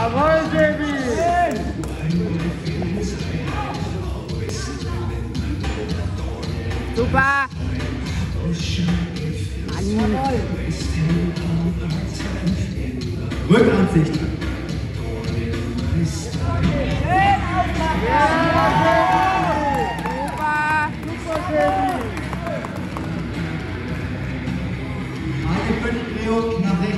Jawohl, Sebi! Super. Rückansicht. Eine Vierteldrehung nach rechts.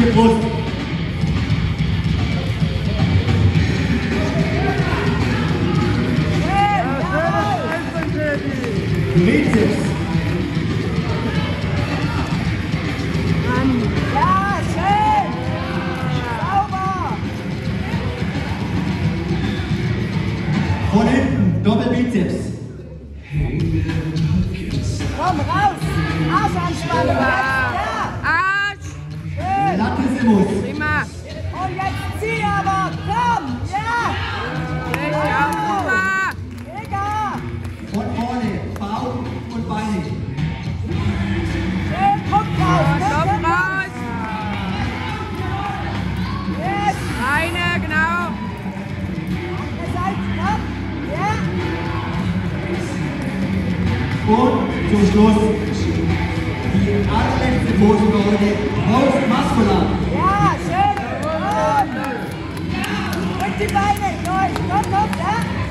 Latissimus. Super. Seitliche Brust. Trizeps. Von hinten. Doppelbizeps. Komm raus! Arsch anspannen! Und zum Schluss die allerletzte Pose für heute. Post Mascular. Ja! Schön! Und die Beine durch! Komm, komm! Ja!